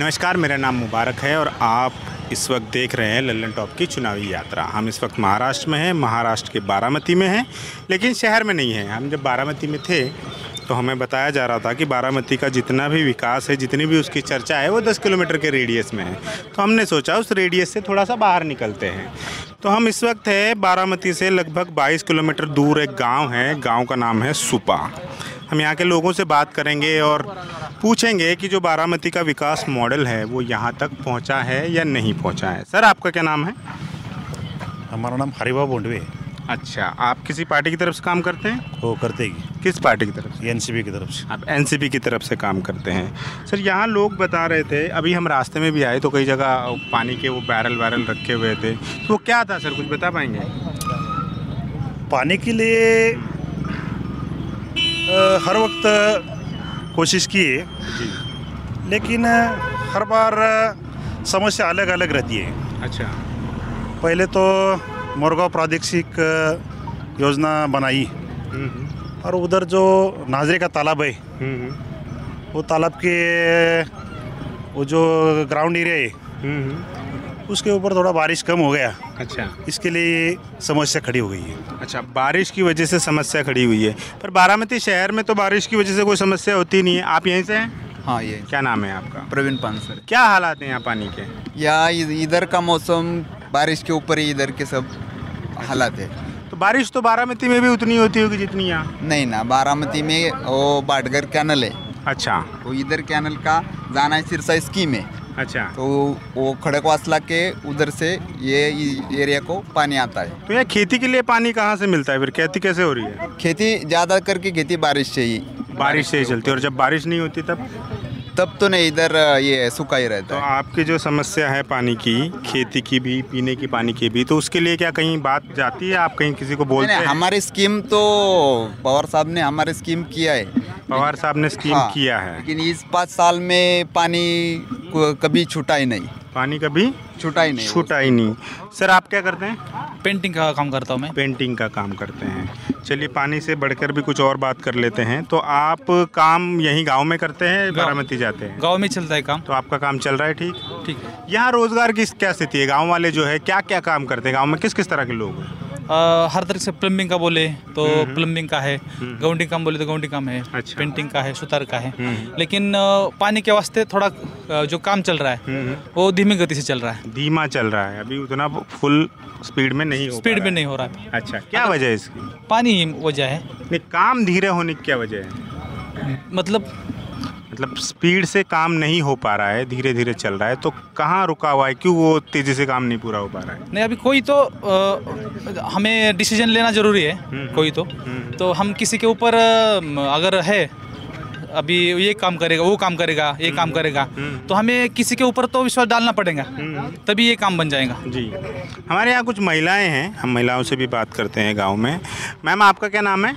नमस्कार, मेरा नाम मुबारक है और आप इस वक्त देख रहे हैं लल्लन टॉप की चुनावी यात्रा। हम इस वक्त महाराष्ट्र में हैं, महाराष्ट्र के बारामती में हैं, लेकिन शहर में नहीं हैं। हम जब बारामती में थे तो हमें बताया जा रहा था कि बारामती का जितना भी विकास है, जितनी भी उसकी चर्चा है, वो 10 किलोमीटर के रेडियस में है। तो हमने सोचा उस रेडियस से थोड़ा सा बाहर निकलते हैं। तो हम इस वक्त है बारामती से लगभग 22 किलोमीटर दूर एक गाँव है, गाँव का नाम है सुपा। हम यहाँ के लोगों से बात करेंगे और पूछेंगे कि जो बारामती का विकास मॉडल है वो यहाँ तक पहुँचा है या नहीं पहुँचा है? सर आपका क्या नाम है? हमारा नाम हरिभा बोंडवे है। अच्छा आप किसी पार्टी की तरफ़ से काम करते हैं? वो करते ही। किस पार्टी की तरफ़ से? एनसीबी की तरफ़ से। आप एनसीपी की तरफ़ से काम करते हैं। सर यहाँ लोग बता रहे थे अभी हम रास्ते में भी आए तो कई जगह पानी के वो बैरल वैरल रखे हुए थे। तो वो क्या था सर कुछ बता पाएँगे? पानी के लिए हर वक्त कोशिश की है। लेकिन हर बार समस्या अलग अलग रहती है। अच्छा। पहले तो मोरगांव प्रादेशिक योजना बनाई। हम्म, हम्म, और उधर जो नाजरे का तालाब है हम्म, वो तालाब के वो जो ग्राउंड एरिया है उसके ऊपर थोड़ा बारिश कम हो गया। अच्छा। इसके लिए समस्या खड़ी हो गई है। अच्छा बारिश की वजह से समस्या खड़ी हुई है। पर बारामती शहर में तो बारिश की वजह से कोई समस्या होती नहीं है। आप यहीं से हैं? हाँ ये क्या नाम है आपका? प्रवीण पानसर। क्या हालात हैं यहाँ पानी के? यहाँ इधर का मौसम बारिश के ऊपर ही इधर के सब हालात है। तो बारिश तो बारामती में भी उतनी होती होगी जितनी यहाँ? नहीं ना बारामती में वो बाटगर कैनल है। अच्छा। वो इधर कैनल का जाना है सिरसा स्कीम है अच्छा। तो वो खड़कवासला के उधर से ये एरिया को पानी आता है। तो ये खेती के लिए पानी कहाँ से मिलता है फिर? खेती कैसे हो रही है? खेती ज़्यादा करके खेती बारिश से ही। बारिश से ही चलती है और जब बारिश नहीं होती तब? तब तो नहीं इधर ये सूखा ही रहता तो है। आपकी जो समस्या है पानी की खेती की भी पीने की पानी की भी तो उसके लिए क्या कहीं बात जाती है? आप कहीं किसी को बोलते हैं? हमारी स्कीम तो पवार साहब ने हमारी स्कीम किया है। पवार साहब ने स्कीम हाँ, किया है। लेकिन इस पाँच साल में पानी कभी छूटा ही नहीं। पानी कभी छूटा ही नहीं। छूटा ही नहीं। सर आप क्या करते हैं? पेंटिंग का काम करता हूँ मैं। पेंटिंग का काम करते हैं। चलिए पानी से बढ़कर भी कुछ और बात कर लेते हैं। तो आप काम यहीं गाँव में करते हैं बारामती जाते हैं? गाँव में चलता है काम। तो आपका काम चल रहा है ठीक? ठीक यहाँ रोज़गार की क्या स्थिति है? गाँव वाले जो है क्या क्या काम करते हैं? गाँव में किस किस तरह के लोग हैं? आ, हर तरह से प्लम्बिंग का बोले तो प्लम्बिंग का है। गाउंडिंग काम बोले तो गाउंडिंग काम है। अच्छा। पेंटिंग का है सुतार का है। हम्म। लेकिन पानी के वास्ते थोड़ा जो काम चल रहा है वो धीमी गति से चल रहा है। धीमा चल रहा है। अभी उतना फुल स्पीड में नहीं हो स्पीड में नहीं हो रहा है। अच्छा क्या वजह है इसकी? पानी वजह है। काम धीरे होने की क्या वजह है? मतलब मतलब स्पीड से काम नहीं हो पा रहा है धीरे धीरे चल रहा है तो कहाँ रुका हुआ है? क्यों वो तेज़ी से काम नहीं पूरा हो पा रहा है? नहीं अभी कोई तो आ, हमें डिसीज़न लेना ज़रूरी है कोई तो। तो हम किसी के ऊपर अगर है अभी ये काम करेगा वो काम करेगा ये काम करेगा तो हमें किसी के ऊपर तो विश्वास डालना पड़ेगा तभी ये काम बन जाएगा। जी। हमारे यहाँ कुछ महिलाएँ हैं हम महिलाओं से भी बात करते हैं गाँव में। मैम आपका क्या नाम है?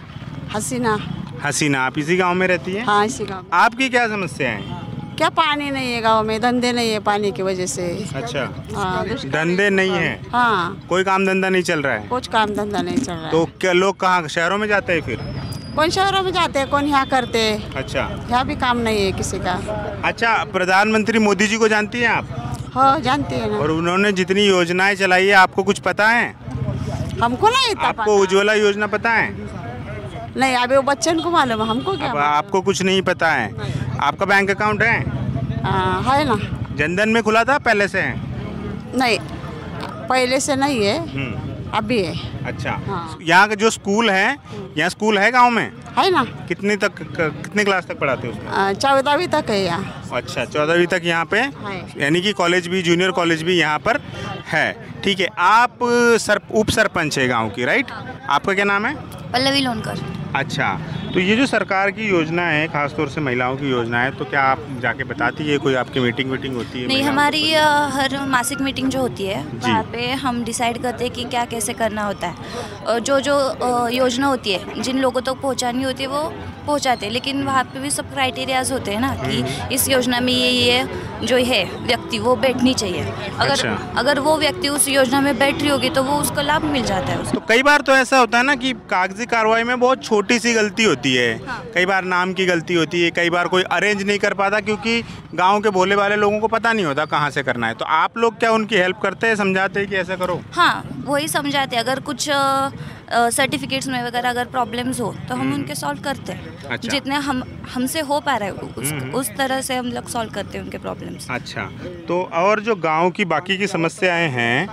हसीना। हसीना आप इसी गाँव में रहती हैं? हाँ इसी गाँव आपकी क्या समस्या है? क्या पानी नहीं है गाँव में धंधे नहीं है पानी की वजह से। अच्छा। हाँ धंधे नहीं है? हाँ। कोई काम धंधा नहीं चल रहा है? कुछ काम धंधा नहीं चल रहा है। तो क्या लोग कहाँ शहरों में जाते हैं फिर? कौन शहरों में जाते हैं कौन यहाँ करते हैं? अच्छा। यहाँ भी काम नहीं है किसी का। अच्छा प्रधानमंत्री मोदी जी को जानती हैं आप? हाँ जानते हैं ना। और उन्होंने जितनी योजनाएँ चलाई है आपको कुछ पता है? हमको नहीं आपको उज्ज्वला योजना पता है? नहीं अभी वो बच्चन को मालूम है हमको क्या अब मालूम? आपको कुछ नहीं पता है। आपका बैंक अकाउंट है? हाँ, है ना। जनधन में खुला था पहले से? है नहीं पहले से नहीं है हम्म, अभी है। अच्छा। हाँ। यहाँ का जो स्कूल है यहाँ स्कूल है गाँव में? है ना। कितने तक कितने क्लास तक पढ़ाते हो चौदहवीं तक है यहाँ। अच्छा चौदहवीं तक यहाँ पे? यानी कि कॉलेज भी जूनियर कॉलेज भी यहाँ पर है। ठीक है आप सर उप सरपंच है गाँव की राइट आपका क्या नाम है? पल्लवी लोनकर। अच्छा। तो ये जो सरकार की योजना है खासतौर से महिलाओं की योजना है तो क्या आप जाके बताती है कोई आपकी मीटिंग वीटिंग होती है नहीं हमारी हर मासिक मीटिंग जो होती है। वहाँ पे हम डिसाइड करते हैं कि क्या कैसे करना होता है और जो जो योजना होती है जिन लोगों तक तो पहुँचानी होती है वो पहुँचाते हैं लेकिन वहाँ पे भी सब क्राइटेरियाज होते हैं ना कि इस योजना में ये ये जो है व्यक्ति वो बैठनी चाहिए अगर अच्छा। अगर वो व्यक्ति उस योजना में बैठ रही होगी तो वो उसका लाभ मिल जाता है तो कई बार तो ऐसा होता है ना कि कागज़ी कार्रवाई में बहुत छोटी सी गलती होती होती है। हाँ। कई बार नाम की गलती होती है कई बार कोई अरेंज नहीं कर पाता क्योंकि गाँव के भोले वाले लोगों को पता नहीं होता कहाँ से करना है। तो आप लोग क्या उनकी हेल्प करते हैं समझाते हैं कि ऐसा करो? हाँ वही समझाते अगर कुछ सर्टिफिकेट्स में वगैरह अगर प्रॉब्लम्स हो तो हम उनके सॉल्व करते हैं। अच्छा। जितने हम हमसे हो पा रहा है उस, उस तरह से हम लोग सॉल्व करते हैं उनके प्रॉब्लम्स अच्छा तो और जो गाँव की बाकी की समस्याएँ हैं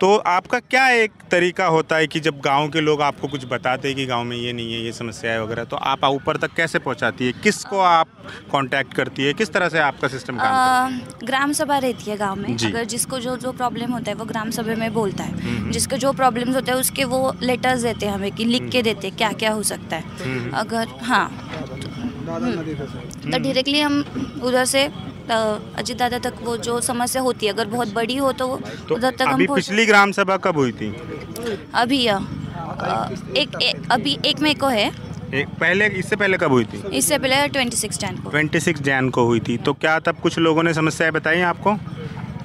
तो आपका क्या एक तरीका होता है कि जब गाँव के लोग आपको कुछ बताते हैं कि गाँव में ये नहीं है ये समस्या है वगैरह तो आप ऊपर तक कैसे पहुँचाती है? किसको आप कांटेक्ट करती है? किस तरह से आपका सिस्टम काम ग्राम सभा रहती है गाँव में। अगर जिसको जो जो प्रॉब्लम होता है वो ग्राम सभा में बोलता है। जिसके जो प्रॉब्लम्स होते हैं उसके वो लेटर्स देते हैं हमें कि लिख के देते हैं क्या क्या हो सकता है। अगर हाँ। तो डायरेक्टली हम उधर से अजीत दादा तक वो जो समस्या होती है अगर बहुत बड़ी हो तो तो उधर तक हम अभी पहुँच पिछली ग्राम सभा कब हुई थी? अभी अ, एक, एक अभी एक मई को है। एक पहले इससे पहले कब हुई थी? इससे पहले ट्वेंटी सिक्स जैन को। 26 जैन को हुई थी। तो क्या तब कुछ लोगों ने समस्याएँ बताई आपको?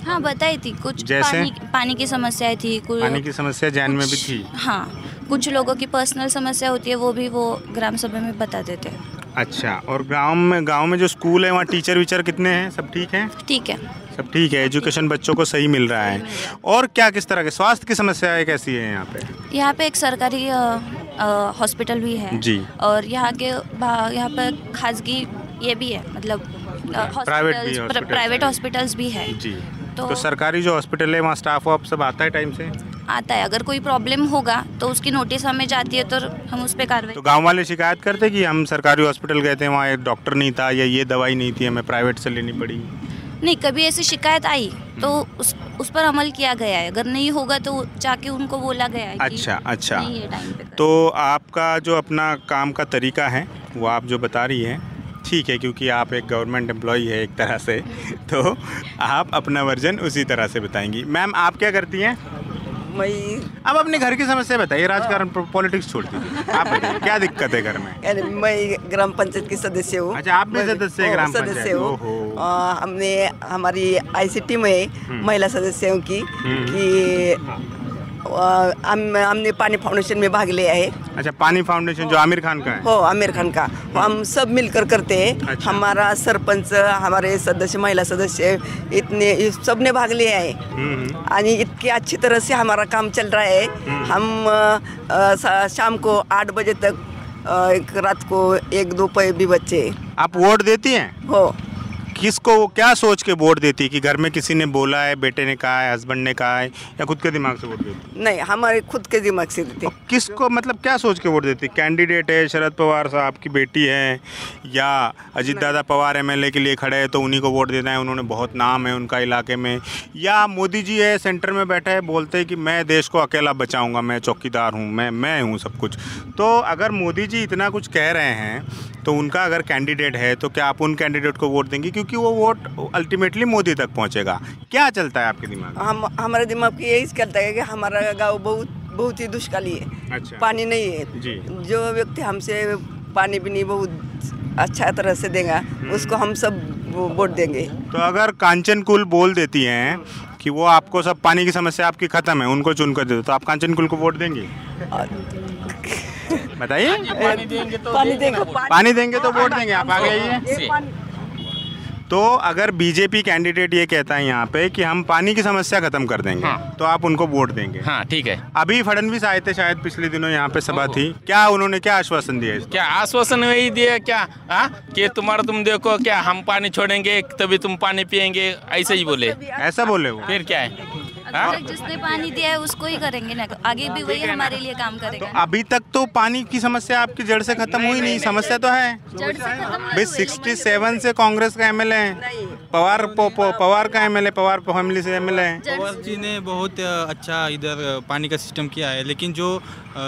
हाँ बताई थी। कुछ जैसे? पानी पानी की समस्याएँ थी कुछ पानी की समस्या जैन में भी थी। हाँ। कुछ लोगों की पर्सनल समस्या होती है वो भी वो ग्राम सभा में बता देते हैं। अच्छा और गाँव में गाँव में जो स्कूल है वहाँ टीचर वीचर कितने हैं? सब ठीक हैं? ठीक है। सब ठीक है एजुकेशन बच्चों को सही मिल रहा है। और क्या किस तरह के स्वास्थ्य की समस्याएँ कैसी है यहाँ पे? यहाँ पे एक सरकारी हॉस्पिटल भी है। जी। और यहाँ के यहाँ पर खासगी ये भी है मतलब प्राइवेट प्राइवेट हॉस्पिटल्स भी है। जी। तो- तो, सरकारी जो हॉस्पिटल है वहाँ स्टाफ वाफ सब आता है टाइम से? आता है। अगर कोई प्रॉब्लम होगा तो उसकी नोटिस हमें जाती है तो हम उस पर कार्रवाई तो गाँव वाले शिकायत करते कि हम सरकारी हॉस्पिटल गए थे वहाँ एक डॉक्टर नहीं था या ये दवाई नहीं थी हमें प्राइवेट से लेनी पड़ी। नहीं कभी ऐसी शिकायत आई तो उस उस पर अमल किया गया है। अगर नहीं होगा तो जाके उनको बोला गया है अच्छा अच्छा। नहीं है टाइम पे तो आपका जो अपना काम का तरीका है वो आप जो बता रही हैं ठीक है क्योंकि आप एक गवर्नमेंट एम्प्लॉई है एक तरह से तो आप अपना वर्जन उसी तरह से बताएँगी। मैम आप क्या करती हैं? मैं अब अपने घर की समस्या बताइए राजकारण पॉलिटिक्स छोड़ दीजिए। आप क्या दिक्कत है घर में? मैं ग्राम पंचायत की सदस्य हूँ। अच्छा, आप भी सदस्य हैं ग्राम सदस्य हो। हूँ। हमने हमारी आईसीटी में महिला सदस्यों की कि अ, हम हमने पानी फाउंडेशन में भाग लिया है अच्छा पानी फाउंडेशन जो आमिर खान का है? हो आमिर खान का। हम सब मिलकर करते हैं। अच्छा। हमारा सरपंच हमारे सदस्य महिला सदस्य इतने सबने भाग लिया है हम्म, हम्म। अच्छी तरह से हमारा काम चल रहा है। हम अ, अ, शाम को आठ बजे तक रात को एक दो पे भी बच्चे। आप वोट देती हैं? हो। किसको वो क्या सोच के वोट देती है कि घर में किसी ने बोला है बेटे ने कहा है हस्बैंड ने कहा है या खुद के दिमाग से वोट देती? नहीं हमारे खुद के दिमाग से देती। किसको मतलब क्या सोच के वोट देती? कैंडिडेट है शरद पवार साहब की बेटी है या अजीत दादा पवार एमएलए के लिए खड़े हैं तो उन्हीं को वोट देना है उन्होंने बहुत नाम है उनका इलाके में। या मोदी जी है सेंटर में बैठे है बोलते हैं कि मैं देश को अकेला बचाऊँगा मैं चौकीदार हूँ मैं मैं हूँ सब कुछ। तो अगर मोदी जी इतना कुछ कह रहे हैं तो उनका अगर कैंडिडेट है तो क्या आप उन कैंडिडेट को वोट देंगे? क्योंकि वो वोट अल्टीमेटली मोदी तक पहुँचेगा। क्या चलता है आपके दिमाग हम हमारे दिमाग में यही चलता है कि हमारा गाँव बहुत बहुत ही दुष्काली है। अच्छा। पानी नहीं है। जी। जो व्यक्ति हमसे पानी भी नहीं बहुत अच्छा तरह से देगा उसको हम सब वोट देंगे। तो अगर कांचन कुल बोल देती हैं कि वो आपको सब पानी की समस्या आपकी खत्म है उनको चुन कर दे दो तो आप कांचन कुल को वोट देंगे? बताइए। पानी देंगे पानी देंगे तो वोट देंगे आप आगे आइए। तो अगर बीजेपी कैंडिडेट ये कहता है यहाँ पे कि हम पानी की समस्या खत्म कर देंगे हाँ। तो आप उनको वोट देंगे। हाँ ठीक है। अभी फडनवीस आए थे शायद पिछले दिनों यहाँ पे सभा थी। क्या उन्होंने क्या आश्वासन दिया इस क्या आश्वासन वही दिया क्या? आ? कि तुम्हारा तुम देखो क्या हम पानी छोड़ेंगे तभी तुम पानी पियेंगे ऐसे ही बोले। ऐसा बोले वो। फिर क्या है? हाँ? अगर जिसने पानी दिया है उसको ही करेंगे ना। आगे भी वही हमारे लिए काम तो अभी तक तो पानी की समस्या आपकी जड़ से खत्म हुई नहीं समस्या तो है। भाई सिक्सटी सेवन से कांग्रेस का एमएलए है। पवार पवार का एमएलए पवार फैमिली से एमएलए है। पवार जी ने बहुत अच्छा इधर पानी का सिस्टम किया है लेकिन जो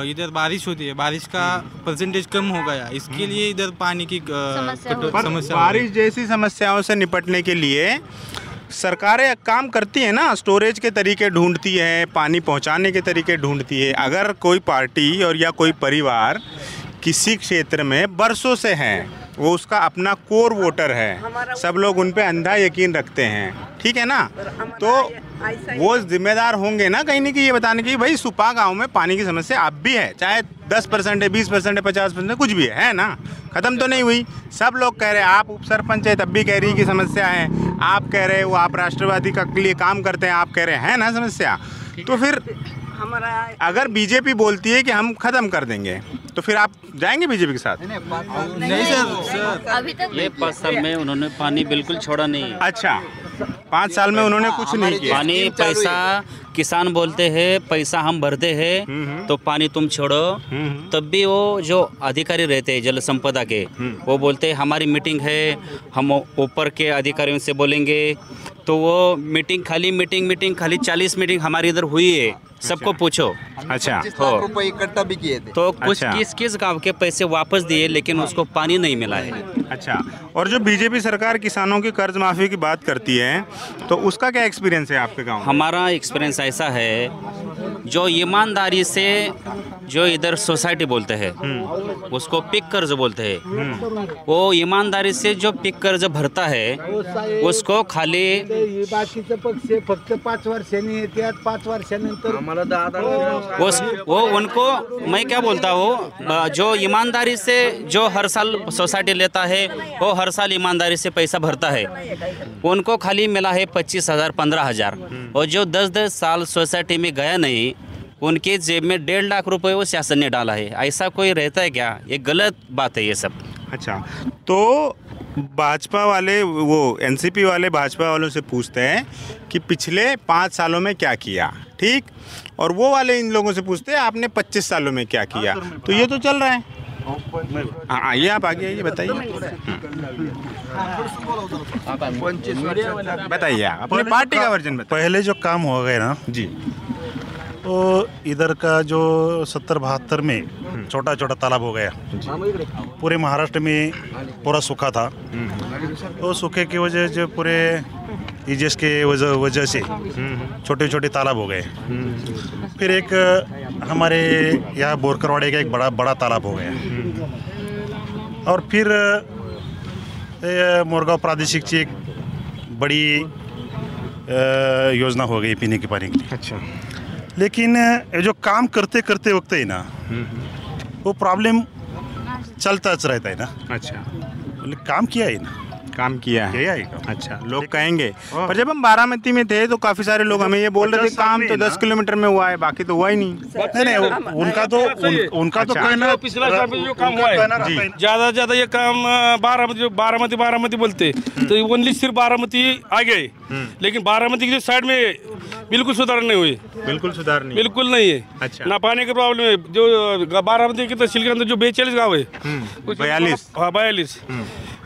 इधर बारिश होती है बारिश का परसेंटेज कम हो गया। इसके लिए इधर पानी की समस्या। बारिश जैसी समस्याओं से निपटने के लिए सरकारें काम करती है ना स्टोरेज के तरीके ढूंढती है, पानी पहुँचाने के तरीके ढूंढती है। अगर कोई पार्टी और या कोई परिवार किसी क्षेत्र में बरसों से है वो उसका अपना कोर वोटर है। सब लोग उन पे अंधा यकीन रखते हैं। ठीक है ना? तो वो जिम्मेदार होंगे ना कहीं ना कहीं ये बताने की भाई सुपा गाँव में पानी की समस्या अब भी है। चाहे दस परसेंट है बीस परसेंट है पचास परसेंट कुछ भी है है ना? खत्म तो नहीं हुई। सब लोग कह रहे हैं आप उप सरपंच है तब भी कह रही कि समस्या है। आप कह रहे हो आप राष्ट्रवादी का के लिए काम करते हैं आप कह रहे हैं ना समस्या? तो फिर हमारा अगर बीजेपी बोलती है कि हम खत्म कर देंगे तो फिर आप जाएँगे बीजेपी के साथ? नहीं सर सर। अभी तक ये पाँच साल में उन्होंने पानी बिल्कुल छोड़ा नहीं। है अच्छा पाँच साल में उन्होंने कुछ नहीं किया। पानी पैसा किसान बोलते हैं पैसा हम भरते हैं तो पानी तुम छोड़ो। तब भी वो जो अधिकारी रहते हैं जल संपदा के वो बोलते हैं हमारी मीटिंग है हम ऊपर के अधिकारियों से बोलेंगे। तो वो मीटिंग खाली मीटिंग मीटिंग खाली चालीस मीटिंग हमारी इधर हुई है। सबको पूछो। अच्छा। लाख रुपए इकट्ठा भी किए थे। तो कुछ अच्छा। किस किस गाँव के पैसे वापस दिए लेकिन उसको पानी नहीं मिला है? अच्छा। और जो बीजेपी सरकार किसानों की कर्ज माफ़ी की बात करती है तो उसका क्या एक्सपीरियंस है आपके गाँव हमारा एक्सपीरियंस ऐसा है जो ईमानदारी से जो इधर सोसाइटी बोलते हैं उसको पिक कर्ज बोलते हैं। वो ईमानदारी से जो पिक कर्ज भरता है उसको खाली बाकीचं पक्ष फक्त पाच वर्षांनी येतात पाच वर्षानंतर उस वो उनको मैं क्या बोलता हूँ जो ईमानदारी से जो हर साल सोसाइटी लेता है वो हर साल ईमानदारी से पैसा भरता है। उनको खाली मिला है पच्चीस हज़ार पंद्रह हज़ार। और जो दस दस साल सोसाइटी में गया नहीं उनके जेब में डेढ़ लाख रुपए वो शासन ने डाला है। ऐसा कोई रहता है क्या? ये गलत बात है ये सब। अच्छा तो भाजपा वाले वो एनसीपी वाले भाजपा वालों से पूछते हैं कि पिछले पाँच सालों में क्या किया? ठीक? और वो वाले इन लोगों से पूछते हैं आपने पच्चीस सालों में क्या किया? तो ये तो चल रहा है। हाँ आइए आप आगे आइए बताइए। बताइए आप अपने पार्टी का वर्जन बताइए। पहले जो काम हो गए ना जी। तो इधर का जो सत्तर बहत्तर में छोटा छोटा तालाब हो गया। पूरे महाराष्ट्र में पूरा सूखा था। तो सूखे की वजह से पूरे ईजेस के वजह वजह से छोटे छोटे तालाब हो गए। फिर एक हमारे यहाँ बोरकरवाड़े का एक बड़ा बड़ा तालाब हो गया। और फिर मोरगांव प्रादेशिक की एक बड़ी योजना हो गई पीने के पानी के लिए। अच्छा। लेकिन जो काम करते करते वक्त है ना वो प्रॉब्लम चलताच रहता है ना। अच्छा। काम किया है ना। काम किया है। किया है काम। अच्छा लोग कहेंगे। पर जब हम बारामती में थे तो काफ़ी सारे लोग हमें ये बोल रहे थे काम तो दस किलोमीटर में हुआ है बाकी तो हुआ ही नहीं। नहीं नहीं उनका तो उनका तो अच्छा। कहना पिछला साल में जो काम हुआ है। है। ज़्यादा से ज़्यादा ये काम बारामती बारामती बारामती बोलते। तो ओनली सिर्फ़ बारामती आ गए। लेकिन बारामती की जो साइड में बिल्कुल सुधार नहीं हुई। बिल्कुल सुधार नहीं। बिल्कुल नहीं है। अच्छा। ना पानी की प्रॉब्लम है। जो बारामती की तहसील के अंदर जो बेचालीस गाँव है। बयालीस। हाँ बयालीस।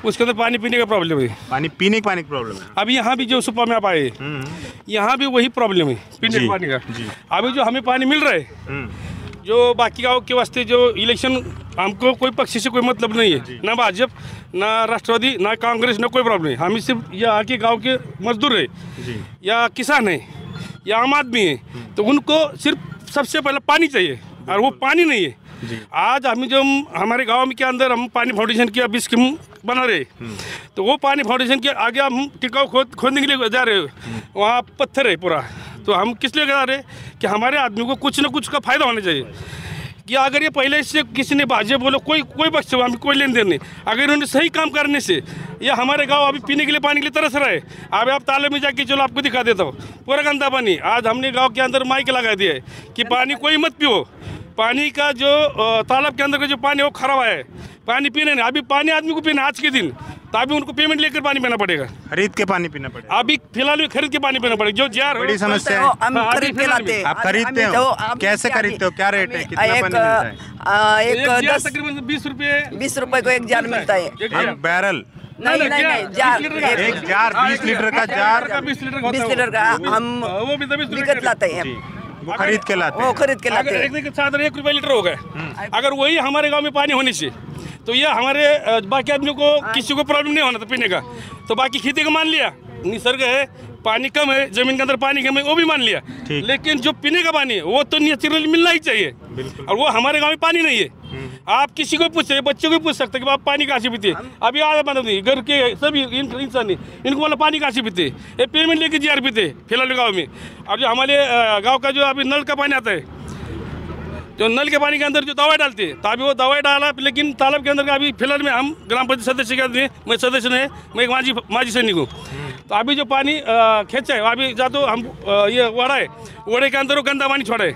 उसके अंदर पानी पीने का प्रॉब्लम है। पानी पीने के पानी की प्रॉब्लम है। अभी यहाँ भी जो सुपा में आप आए यहाँ भी वही प्रॉब्लम है पीने के पानी का। अभी जो हमें पानी मिल रहा है जो बाकी गाँव के वास्ते जो इलेक्शन हमको कोई पक्ष से कोई मतलब नहीं है। ना भाजपा ना राष्ट्रवादी ना कांग्रेस ना कोई प्रॉब्लम है हम सिर्फ़ यहाँ के गाँव के मजदूर है या किसान है या आम आदमी है तो उनको सिर्फ़ सबसे पहले पानी चाहिए और वो पानी नहीं है। आज हम जो हमारे गाँव में के अंदर हम पानी फाउंडेशन की अभी स्कीम बना रहे तो वो पानी फाउंडेशन के आगे हम टिकाऊ खोद खोदने के लिए जा रहे हैं। वहाँ पत्थर है पूरा। तो हम किस लिए जा रहे कि हमारे आदमी को कुछ ना कुछ का फ़ायदा होना चाहिए। कि अगर ये पहले से किसी ने भाजपा बोलो कोई कोई पक्ष से हमें कोई लेन देन नहीं। अगर इन्होंने सही काम करने से ये हमारे गाँव अभी पीने के लिए पानी के लिए तरस रहा है अभी आप ताले में जाके चलो आपको दिखा देता हूँ। पूरा गंदा पानी। आज हमने गाँव के अंदर माइक लगा दिया है कि पानी कोई मत पियो। पानी का जो तालाब के अंदर का जो पानी है वो खराब है। पानी पीने नहीं। अभी पानी आदमी को पीना आज के दिन। तो अभी उनको पेमेंट लेकर पानी पीना पड़ेगा। खरीद के पानी पीना पड़ेगा। अभी फ़िलहाल में खरीद के पानी पीना पड़ेगा। जो जार बड़ी समस्या है। हम हाँ, खरीद के लाते आप खरीदते हो? तो- कैसे क्या खरीदते हो? क्या रेट है? कितना एक पानी मिलता है? एक दस तकरीबन बीस रुपये बीस रुपए को एक जार मिलता है। बैरल नहीं नहीं नहीं जार बीस लीटर का। एक जार। बीस लीटर का जार बीस लीटर का होता बीस है लीटर का। हम हाँ, वो भी तो बीस लीटर लाते हैं। वो खरीद के लाते वो हैं। खरीद के लाते हैं। एक दिन साधारण एक रुपये लीटर हो गए अगर वही हमारे गाँव में पानी होनी चाहिए तो ये हमारे बाकी आदमी को किसी को प्रॉब्लम नहीं होना था पीने का। तो बाकी खेती का मान लिया निसर्ग है पानी कम है ज़मीन के अंदर पानी कम है वो भी मान लिया। लेकिन जो पीने का पानी है वो तो नेचुरल मिलना ही चाहिए। और वो हमारे गाँव में पानी नहीं है। आप किसी को पूछ सकते बच्चे को भी पूछ सकते कि आप पानी कहाँ से पीते अभी आया मतलब नहीं घर के सभी इन- इंसान इनको बोला पानी कहाँ से पीते ये पेमेंट लेके जी आर पीते फ़िलहाल गाँव में। और जो हमारे गाँव का जो अभी नल का पानी आता है जो नल के पानी के अंदर जो दवाई डालते हैं तो अभी वो दवाई डाला लेकिन तालाब के अंदर का अभी फ़िलहाल में हम ग्राम पंचायत सदस्य के अंदर मैं सदस्य नहीं मैं एक माजी माजी सैनिक हूँ। तो अभी जो पानी खींचा है अभी जा तो हम ये वड़ा है वड़े के अंदर वो गंदा पानी छोड़ा है।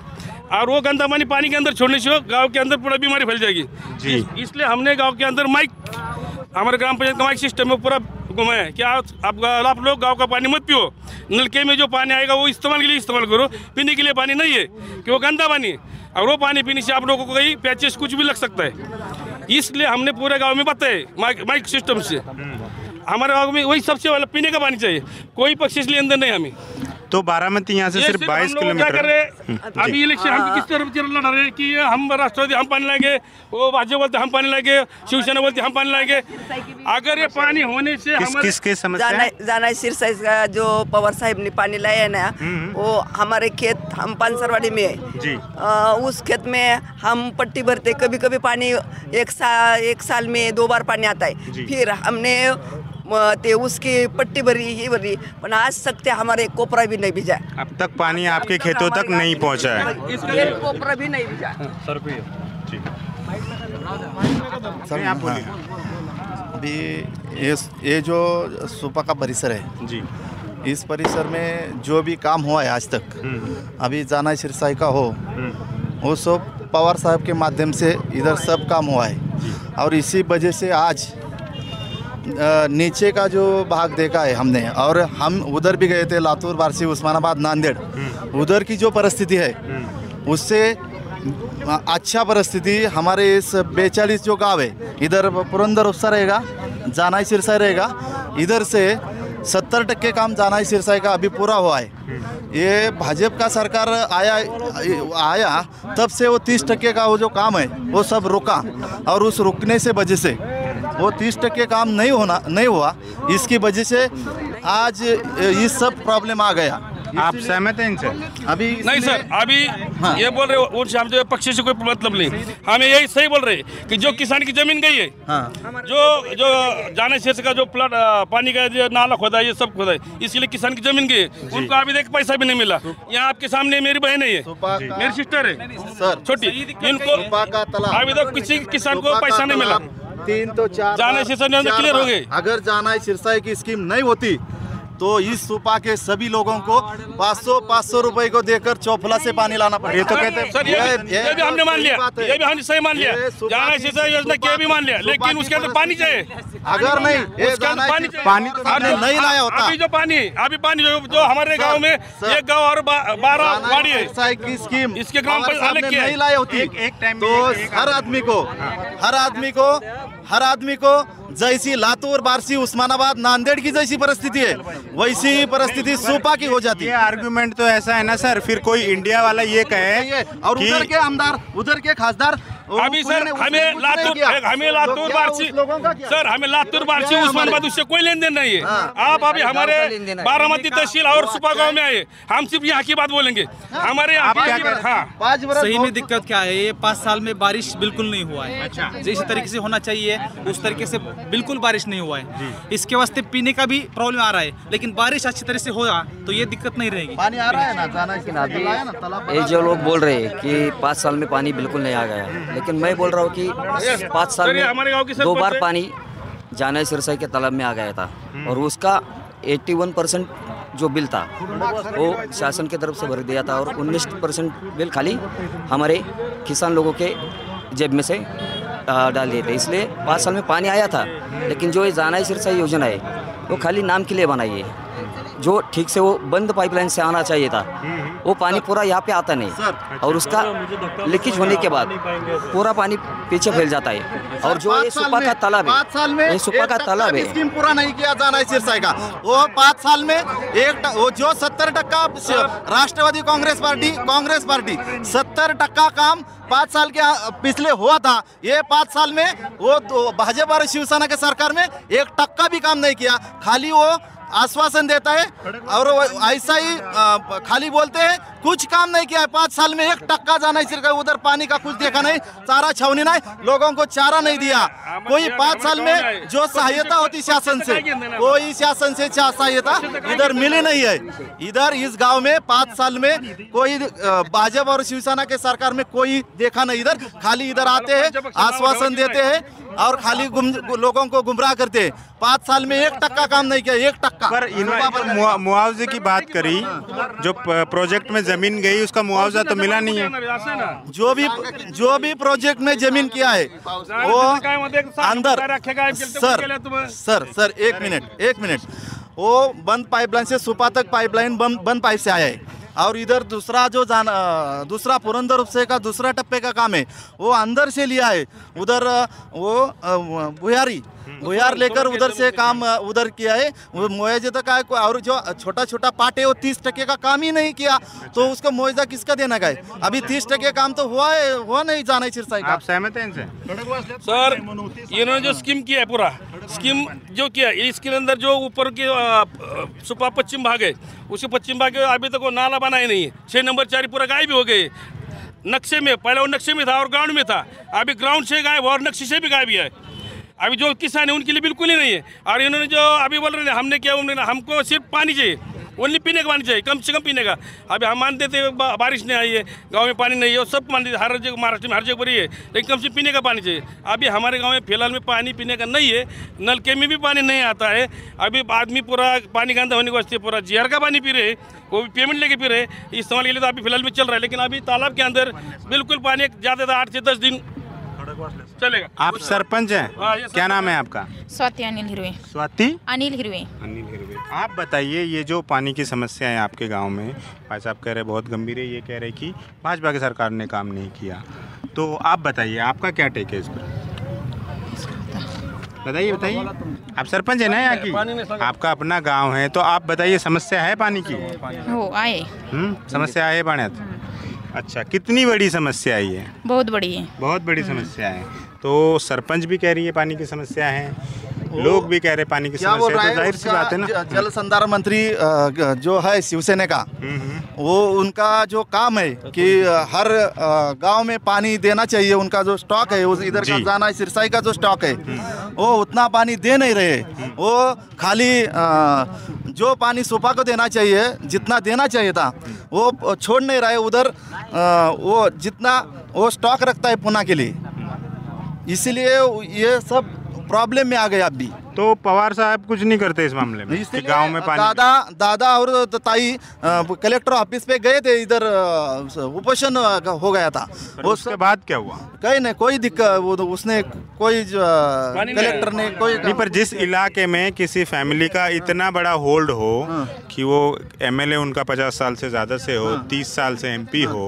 और वो गंदा पानी पानी के अंदर छोड़ने से गाँव के अंदर पूरा बीमारी फैल जाएगी। जी। इस- इसलिए हमने गाँव के अंदर माइक हमारे ग्राम पंचायत का माइक सिस्टम में पूरा घुमाया है कि आप आप आप लोग गाँव का पानी मत पियो। नलके में जो पानी आएगा वो इस्तेमाल के लिए इस्तेमाल करो। पीने के लिए पानी नहीं है कि वो गंदा पानी है। और वो पानी पीने से आप लोगों को कहीं पैचेस कुछ भी लग सकता है। इसलिए हमने पूरे गाँव में बताए माइक माइक सिस्टम से। हमारे गाँव में वही सबसे पहले पीने का पानी चाहिए। कोई पक्षी इसलिए अंदर नहीं हमें तो बारामती यहाँ से सिर्फ़ सिर्फ़ 22 हम लोग क्या किलोमीटर। कर? रहे अभी इलेक्शन हम किस तरफ़ चल लड़ रहे हैं कि हम राष्ट्रवादी हम पानी लाएँगे वो भाजपा बोलते हम पानी लाएँगे शिवसेना बोलते हम पानी लाएँगे अगर ये पानी होने से किस हमारे किसकी समस्या जाना है जाना का जो पवार साहब ने पानी लाया है ना वो हमारे खेत हम पानसरवाड़ी में है। जी। उस खेत में हम पट्टी भरते कभी कभी पानी एक साल एक साल में दो बार पानी आता है। फिर हमने ते उसकी पट्टी भरी ये भरी। पर आज तक ते हमारे कोपरा भी नहीं भिजा। अब तक पानी आपके खेतों तक नहीं पहुँचा है। कोपरा भी नहीं भिजा। सर आप हाँ। अभी ये ये जो सुपा का परिसर है जी। इस परिसर में जो भी काम हुआ है आज तक अभी जाना सिरसाई का हो वो सब पवार साहब के माध्यम से इधर सब काम हुआ है। और इसी वजह से आज नीचे का जो भाग देखा है हमने और हम उधर भी गए थे लातूर वारसी उस्मानाबाद नांदेड़। उधर की जो परिस्थिति है उससे अच्छा परिस्थिति हमारे इस बेचालीस जो गाँव है इधर पुरंदर उपसा रहेगा जानाई सिरसा रहेगा। इधर से सत्तर टक्के काम जाना सिरसाई का अभी पूरा हुआ है। ये भाजपा का सरकार आया आया तब से वो तीस टक्के का वो जो काम है वो सब रुका और उस रुकने से वजह से वो तीस टक्के काम नहीं होना नहीं हुआ। इसकी वजह से आज ये सब प्रॉब्लम आ गया। आप सहमत हैं इनसे? अभी नहीं सर अभी हाँ। ये बोल रहे हो हम जो पक्ष से कोई मतलब नहीं। हमें यही सही बोल रहे हैं कि जो किसान की ज़मीन गई है हाँ। जो जो जाने से का जो प्लाट पानी का जो नाला खोदा है ये सब खोदा है इसलिए किसान की ज़मीन गई है। उनको अभी तक पैसा भी नहीं मिला। यहाँ आपके सामने मेरी बहन है मेरी सिस्टर है। छोटी इनको अभी तक किसी किसान को पैसा नहीं मिला। तीन तो चार जाने में चार clear हो। गए। अगर जाना सिरसाई की स्कीम नहीं होती तो इस सुपा के सभी लोगों को 500 500 रुपए को देकर चौफला से पानी लाना पड़ेगा। ये तो कहते हैं ये भी ये भी हमने मान लिया। ये भी हमने सही मान लिया। जाना योजना के भी मान लिया। लेकिन उसके अंदर पानी चाहिए। अगर नहीं पानी पानी तो नहीं लाया होता। अभी जो पानी अभी पानी जो जो हमारे गाँव में एक गाँव और बारह वाड़ी है की स्कीम। इसके ग्राम पंचायत है। नहीं लाई होती। एक- एक टाइम तो एक- एक हर आदमी को हर आदमी को हर आदमी को जैसी लातूर बारसी उस्मानाबाद नांदेड़ की जैसी परिस्थिति है वैसी ही परिस्थिति सुपा की हो जाती है। आर्गुमेंट तो ऐसा है ना सर फिर कोई इंडिया वाला ये कहे और उधर के आमदार उधर के खासदार अभी सर हमें लातूर हमें तो लातूर बारसी? सर हमें लातूर बारसी है उस्मानाबाद उससे कोई लेन देन नहीं है। हाँ। आप अभी हमारे बारामती तहसील और सुपा गाँव में आए। हम सिर्फ़ यहाँ की बात बोलेंगे। हमारे यहाँ हाँ। पाँच बरस सही में दिक्कत क्या है? ये पाँच साल में बारिश बिल्कुल नहीं हुआ है। अच्छा। जिस तरीके से होना चाहिए उस तरीके से बिल्कुल बारिश नहीं हुआ है। इसके वास्ते पीने का भी प्रॉब्लम आ रहा है। लेकिन बारिश अच्छी तरह से होगा तो ये दिक्कत नहीं रहेगी। पानी आ रहा है ना? जाना ना? ये जो लोग बोल रहे हैं कि पाँच साल में पानी बिल्कुल नहीं आ गया। लेकिन मैं बोल रहा हूँ कि पाँच साल में दो बार पानी जाना सिरसा के तालाब में आ गया था और उसका 81 परसेंट जो बिल था वो शासन की तरफ़ से भर दिया था और 19 परसेंट बिल खाली हमारे किसान लोगों के जेब में से डाल दिए थे। इसलिए पाँच साल में पानी आया था लेकिन जो ये जाना सिरसा योजना है वो खाली नाम के लिए बनाई है। जो ठीक से वो बंद पाइपलाइन से आना चाहिए था वो पानी पूरा यहाँ पे आता नहीं। और उसका लीकेज होने के बाद पूरा पानी पीछे फैल जाता है। और जो ये सुपा का तालाब है साल में ये सुपा का तालाब है। स्कीम पूरा नहीं किया जाना है सिरसाई का। वो पाँच साल में एक वो जो सत्तर टक्का राष्ट्रवादी कांग्रेस पार्टी कांग्रेस पार्टी सत्तर टक्का काम पाँच साल के पिछले हुआ था। ये पाँच साल में वो तो भाजपा और शिवसेना के सरकार में एक टक्का भी काम नहीं किया। खाली वो आश्वासन देता है और ऐसा ही खाली बोलते हैं कुछ काम नहीं किया है। पाँच साल में एक टक्का जाना सिर्फ़ उधर पानी का कुछ देखा नहीं चारा छावनी नहीं लोगों को चारा नहीं दिया। कोई पाँच साल में जो सहायता होती शासन से कोई शासन से सहायता इधर मिली नहीं है। इधर इस गाँव में पाँच साल में कोई भाजपा और शिवसेना के सरकार में कोई देखा नहीं इधर। खाली इधर आते हैं आश्वासन देते हैं और खाली लोगों को गुमराह करते हैं। पाँच साल में एक टक्का काम नहीं किया एक टक्का पर इन्होंने मुआवजे की बात करी जो प्रोजेक्ट में ज़मीन गई उसका मुआवजा तो मिला नहीं। है जो भी जो भी प्रोजेक्ट में ज़मीन किया है वो अंदर सर सर सर एक मिनट एक मिनट। वो बंद पाइपलाइन से सुपा तक पाइपलाइन बंद बंद पाइप से आया है। और इधर दूसरा जो जान दूसरा पुरंदर से का दूसरा टप्पे का काम है वो अंदर से लिया है। उधर वो अ, भुयारी भुयार लेकर उधर से काम उधर किया है। मुआवजे तक आए और जो छोटा छोटा पार्ट है वो तीस टके का काम ही नहीं किया। तो उसका मुआवजा किसका देना का है अभी तीस टके काम तो हुआ है हुआ नहीं जाना है सिरसाई का। आप सहमत हैं इनसे? सर इन्होंने जो स्कीम किया है पूरा स्कीम जो किया इसके अंदर जो ऊपर की सुपा पश्चिम भाग है उसके पश्चिम भाग के अभी तक वो नाला बना ही नहीं है। छः नंबर चार पूरा गायब हो गए। नक्शे में पहले वो नक्शे में था और ग्राउंड में था। अभी ग्राउंड से गायब और नक्शे से भी गायब है। अभी जो किसान है, उनके लिए बिल्कुल ही नहीं है। और इन्होंने जो अभी बोल रहे हैं, हमने क्या उन्होंने हमको सिर्फ़ पानी चाहिए। ओनली पीने का पानी चाहिए, कम से कम पीने का। अभी हम मानते थे बारिश नहीं आई है, गाँव में पानी नहीं है और सब मानते हर जगह, महाराष्ट्र में हर जगह पर ही है लेकिन कम से पीने का पानी चाहिए। अभी हमारे गाँव में फ़िलहाल में पानी पीने का नहीं है, नलके में भी पानी नहीं आता है। अभी आदमी पूरा पानी गंदा होने के वास्ते पूरा जीआर का पानी पी रहे वो भी पेमेंट लेके पी रहे इस्तेमाल के लिए तो अभी फ़िलहाल में चल रहा है, लेकिन अभी तालाब के अंदर बिल्कुल पानी ज़्यादा आठ से दस दिन चलेगा। आप सरपंच हाँ, हैं क्या नाम है आपका? स्वाति अनिल हिरवे। स्वाति? अनिल हिरवे। अनिल हिरवे। आप बताइए ये जो पानी की समस्या है आपके गाँव में भाई साहब कह रहे बहुत गंभीर है ये कह रहे कि भाजपा की सरकार ने काम नहीं किया। तो आप बताइए आपका क्या टेक है इस पर? बताइए बताइए। आप सरपंच है ना यहाँ की? आपका अपना गाँव है तो आप बताइए समस्या है पानी की? हो आहे हम्म समस्या आहे पाण्यात? अच्छा कितनी बड़ी समस्या है ये? बहुत बड़ी है। बहुत बड़ी समस्या है। तो सरपंच भी कह रही है पानी की समस्या है। लोग भी कह रहे पानी की समस्या तो ज़ाहिर सी बात है ना। जल संधारण मंत्री जो है शिवसेना का वो उनका जो काम है कि हर गाँव में पानी देना चाहिए उनका जो स्टॉक है उस इधर का। जाना सिरसाई का जो स्टॉक है वो उतना पानी दे नहीं रहे। वो खाली जो पानी सुपा को देना चाहिए जितना देना चाहिए था वो छोड़ नहीं रहे उधर वो जितना वो स्टॉक रखता है पुणे के लिए। इसीलिए ये सब प्रॉब्लम में आ गए आप भी। तो पवार साहब कुछ नहीं करते इस मामले में कि गाँव में पानी दादा दादा और ताई कलेक्टर ऑफ़िस पे गए थे इधर उपोषण हो गया था। उसके बाद क्या हुआ? कहीं नहीं कोई दिक्कत वो तो उसने कोई कलेक्टर ने कोई नहीं पर जिस इलाके में किसी फैमिली का इतना बड़ा होल्ड हो कि वो एमएलए उनका पचास साल से ज़्यादा से हो तीस साल से एमपी हो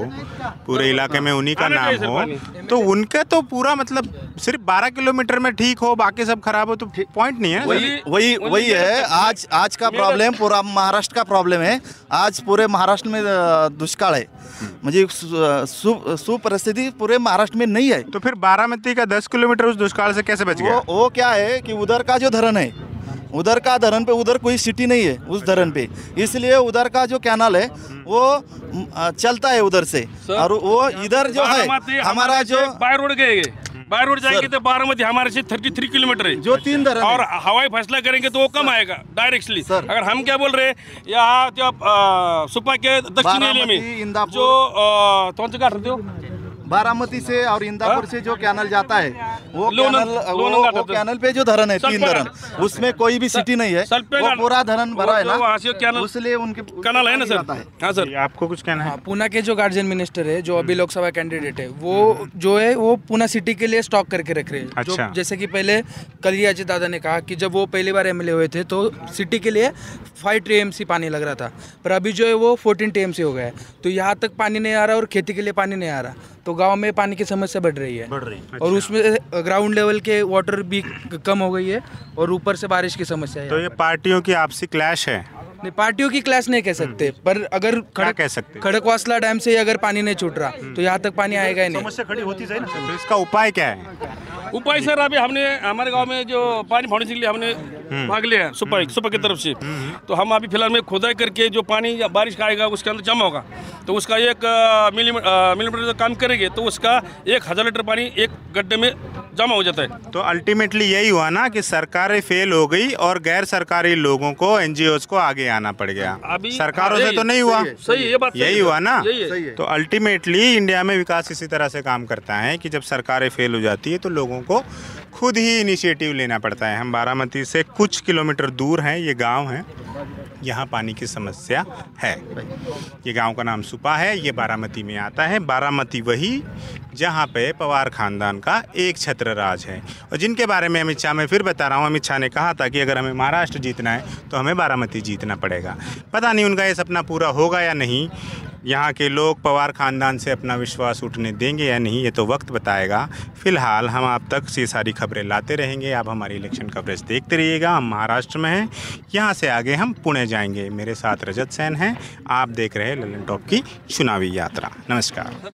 पूरे इलाके में उन्हीं का नाम हो तो उनके तो पूरा मतलब सिर्फ़ बारह किलोमीटर में ठीक हो बाकी सब खराब हो तो पॉइंट नहीं है वही वही वही है आज आज का प्रॉब्लम पूरा महाराष्ट्र का प्रॉब्लम है। आज पूरे महाराष्ट्र में दुष्काल है। म्हणजे सु- सु- सुपरिस्थिति पूरे महाराष्ट्र में नहीं है। तो फिर बारामती का दस किलोमीटर उस दुष्काल से कैसे बच गया? वो वो क्या है कि उधर का जो धरन है उधर का धरन पे उधर कोई सिटी नहीं है उस धरन पे। इसलिए उधर का जो कैनाल है वो चलता है उधर से। और वो इधर जो है हमारा जो बाय रोड गए। बाय रोड जाएँगे तो बारामती हमारे से थर्टी थ्री किलोमीटर है। जो तीन दर और हवाई फैसला करेंगे तो वो कम आएगा डायरेक्टली अगर हम क्या बोल रहे हैं यहाँ जो सुपा के दक्षिण एरिया में जो कौन से हो बारामती से और इंदापुर से जो कैनल जाता है वो कैनल वो, वो कैनल पे जो धरन है तीन धरन उसमें कोई भी सिटी नहीं है। वो पूरा धरन भरा है ना उसलिए उनके कनाल है ना सर? हाँ। सर। आपको कुछ कहना है? पूना के जो गार्जियन मिनिस्टर है जो अभी लोकसभा कैंडिडेट है वो जो है वो पूना सिटी के लिए स्टॉक करके रख रहे हैं। अच्छा। जो जैसे कि पहले कल ही अजय दादा ने कहा कि जब वो पहली बार एमएलए हुए थे तो सिटी के लिए फाइव टीएमसी पानी लग रहा था। पर अभी जो है वो फोर्टीन टीएमसी हो गया है। तो यहाँ तक पानी नहीं आ रहा और खेती के लिए पानी नहीं आ रहा। तो गाँव में पानी की समस्या बढ़ रही है। बढ़ रही है। और उसमें ग्राउंड लेवल के वाटर भी कम हो गई है और ऊपर से बारिश की समस्या है तो ये पार्टियों की आपसी क्लैश है? नहीं पार्टियों की क्लास नहीं कह सकते पर अगर क्या कह सकते? खड़कवासला डैम से ही अगर पानी नहीं छूट रहा तो यहाँ तक पानी आएगा ही नहीं। समस्या खड़ी होती जाए ना। तो इसका उपाय क्या है? उपाय सर अभी हमने हमारे गाँव में जो पानी फाउंडेशन के लिए हमने भाग लिया है सुपर सुपर की तरफ़ से। तो हम अभी फ़िलहाल में खुदाई करके जो पानी या बारिश का आएगा उसके अंदर जमा होगा। तो उसका एक मिलीमीटर मिलीमीटर काम करेंगे तो उसका एक हज़ार लीटर पानी एक गड्ढे में जमा हो जाता है। तो अल्टीमेटली यही हुआ ना कि सरकारें फेल हो गई और गैर सरकारी लोगों को एनजीओ को आगे आना पड़ गया। अभी सरकारों से तो नहीं हुआ। सही ये बात यही हुआ ना। तो अल्टीमेटली इंडिया में विकास इसी तरह से काम करता है कि जब सरकारें फेल हो जाती है तो लोगों को खुद ही इनिशिएटिव लेना पड़ता है। हम बारामती से कुछ किलोमीटर दूर हैं ये गाँव है। यहाँ पानी की समस्या है। ये गाँव का नाम सुपा है, ये बारामती में आता है। बारामती वही जहाँ पे पवार खानदान का एक छत्र राज है। और जिनके बारे में अमित शाह, मैं फिर बता रहा हूँ, अमित शाह ने कहा था कि अगर हमें महाराष्ट्र जीतना है तो हमें बारामती जीतना पड़ेगा। पता नहीं उनका ये सपना पूरा होगा या नहीं यहाँ के लोग पवार खानदान से अपना विश्वास उठने देंगे या नहीं, ये तो वक्त बताएगा। फ़िलहाल हम आप तक ये सारी खबरें लाते रहेंगे। आप हमारी इलेक्शन कवरेज देखते रहिएगा। हम महाराष्ट्र में हैं। यहाँ से आगे हम पुणे जाएँगे। मेरे साथ रजत सेन हैं। आप देख रहे हैं ललन टॉप की चुनावी यात्रा। नमस्कार।